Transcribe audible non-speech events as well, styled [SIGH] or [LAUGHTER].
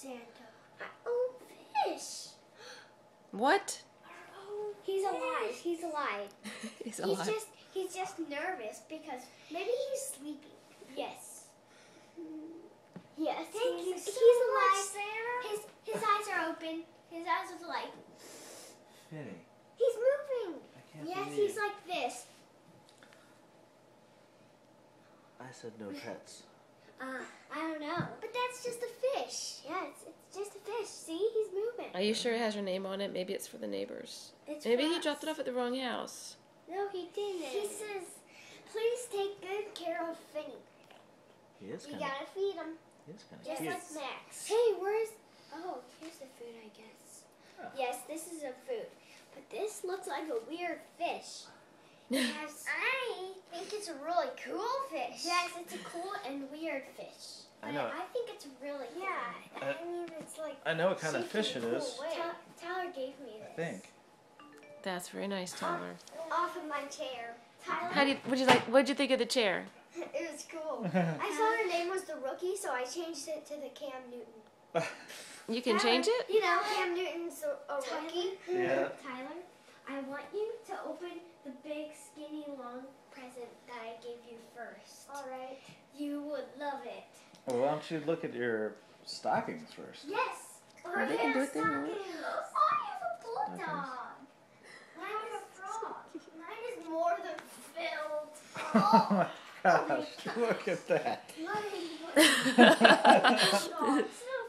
Santa. Oh, fish. What? Oh, he's alive. He's alive. [LAUGHS] He's He's alive. just he's just nervous because maybe he's sleeping. Yes. Yes. Thank he's, you he's alive. much, Santa. His his eyes are open. His eyes are like Finny, he's moving. I can't Yes, believe he's like this. I said no pets. Uh, I don't know. But that's just a fish. Yeah, it's, it's just a fish. See, he's moving. Are you sure it has your name on it? Maybe it's for the neighbors. It's Maybe for he dropped it off at the wrong house. No, he didn't. He says, "Please take good care of Finny. He is You kind of. gotta feed him, He is kind of just cute. like Max." Hey, where's? Oh, here's the food, I guess. Oh. Yes, this is a food, but this looks like a weird fish. [LAUGHS] Yes, I think it's a really cool fish. yes, it's a cool and weird fish. I But know. I think it's really cool. Yeah, I mean it's like I know what kind of fish a it cool is. way. Ta- Tyler gave me I think. That's very nice, Tyler. Off of my chair. Tyler. How do you, what'd you like? What'd you think of the chair? [LAUGHS] It was cool. [LAUGHS] I saw her name was the rookie, so I changed it to the Cam Newton. [LAUGHS] You can change it. You know, Cam Newton's a, a rookie. Yeah. Tyler, I want you to open the big, skinny, long present that I gave you first. All right. You would love it. Well, why don't you look at your stockings first? Yes. Oh, they can do it they want. Oh, I have a bulldog. Mine is a frog. Mine is more than filled. Oh my gosh, look at that. [LAUGHS]